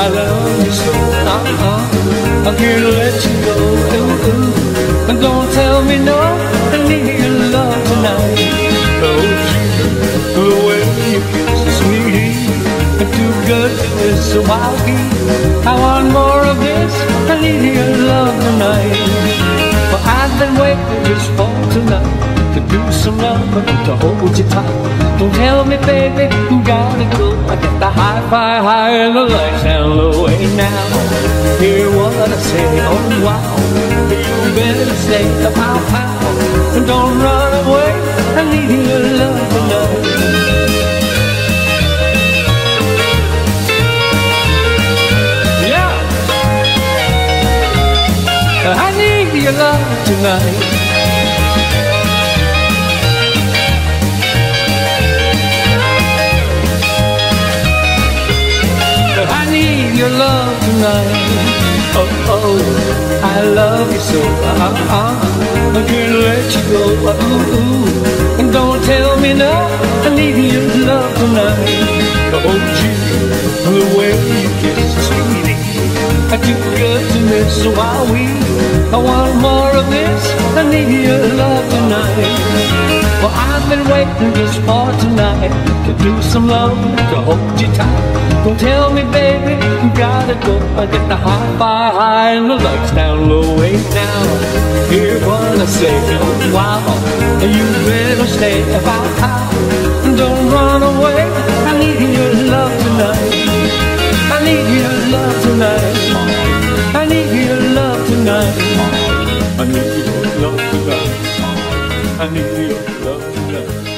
I love you so, uh-uh I'm here to let you go, ooh, ooh And don't tell me no, I need your love tonight Oh, the way you kiss me I'm too good to miss. so I'll be I want more of this, I need your love tonight Well, I've been waiting just for tonight To do some love, to hold you tight don't tell me, baby, you gotta go. I get the hi-fi high and the lights down low. Hey now, hear what I say. Oh wow, you better stay a pow pow and don't run away. I need your love. Yeah, I need your love tonight. Love tonight. Oh, oh, I love you so. Uh, uh, I can't let you go. Uh, ooh. And don't tell me no. I need your love tonight. To hold you the way you kiss, sweetie. I too good to miss. So while we, I want more of this. I need your love tonight. Well, I've been waiting just for tonight to do some love, to hold you tight. Don't tell gotta go. I get the hi-fi high and the lights down low. Wait now, hear what I say. Oh, wow, you better stay about how. Don't run away. I need your love tonight. I need your love tonight. I need your love tonight. I need your love tonight. I need your love tonight.